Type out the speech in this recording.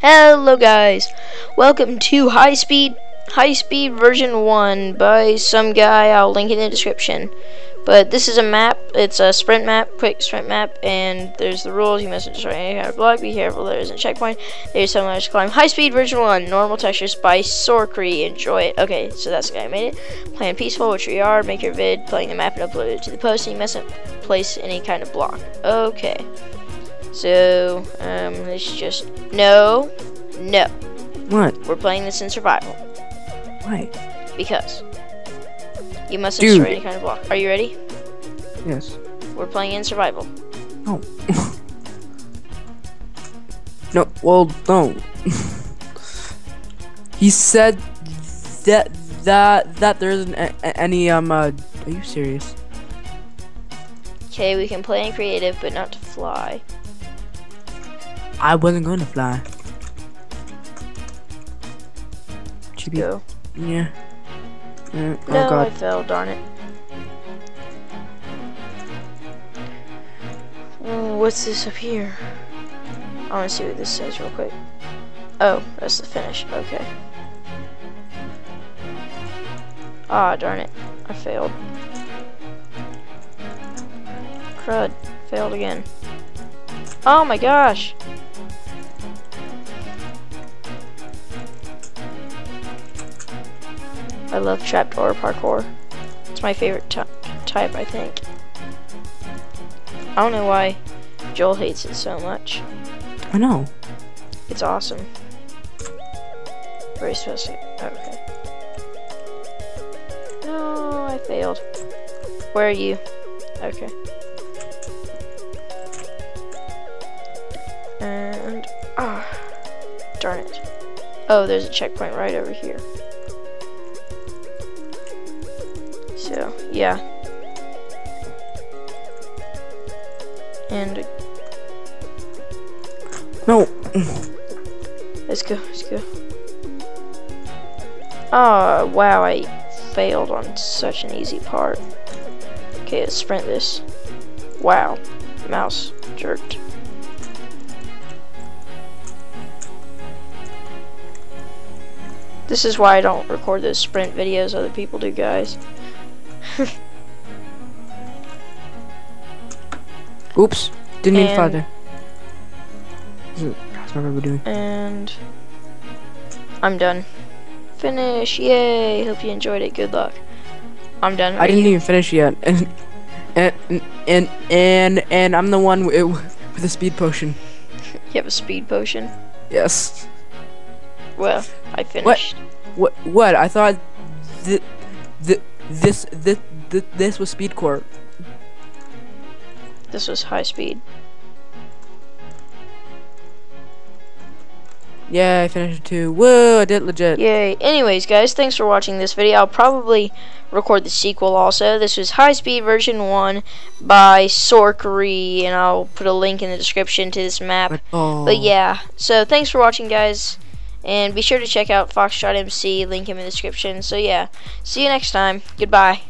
Hello guys, welcome to High Speed High Speed version 1 by some guy, I'll link it in the description. But this is a map, it's a sprint map, quick sprint map, and there's the rules, you mustn't destroy any kind of block, be careful there isn't a checkpoint, there's some to climb. High Speed version 1, normal textures by Sorchry, enjoy it. Okay, so that's the guy who made it. Playing peaceful, which we are, make your vid, playing the map and upload it to the post, and you mustn't place any kind of block. Okay. So, um, let's just, no, no. What? We're playing this in survival. Why? Because. You mustn't Dude. destroy any kind of block. Are you ready? Yes. We're playing in survival. No. no. Well, no. he said that that that there isn't any um. Uh, are you serious? Okay, we can play in creative, but not to fly. I wasn't going to fly. Chibi. Go. Yeah. Uh, oh No, I fell, darn it. What's this up here? I want to see what this says real quick. Oh, that's the finish. Okay. Ah, darn it. I failed. Crud. Failed again. Oh my gosh! I love trapdoor parkour. It's my favorite ty- type, I think. I don't know why Joel hates it so much. I know. It's awesome. Very specific. Okay. No, I failed. Where are you? Okay. And ah, darn it. Oh, there's a checkpoint right over here. So yeah. And No. Let's go, let's go. Oh, wow, I failed on such an easy part. Okay, let's sprint this. Wow, mouse jerked. This is why I don't record those sprint videos other people do, guys. Oops. Didn't mean father. That's what we're doing. And I'm done. Finish, yay! Hope you enjoyed it. Good luck. I'm done. I didn't you- even finish yet, and and and and and I'm the one with, with the speed potion. You have a speed potion? Yes. Well, I finished. What? What? I thought th- th- this this th- this was speed core. This was high speed. Yeah, I finished it too. Whoa, I did it legit. Yay. Anyways, guys, thanks for watching this video. I'll probably record the sequel also. This was High Speed version 1 by Sorchry, and I'll put a link in the description to this map. But, oh. But yeah, so thanks for watching, guys. And be sure to check out FoxTrottMC, link in the description. So yeah, see you next time. Goodbye.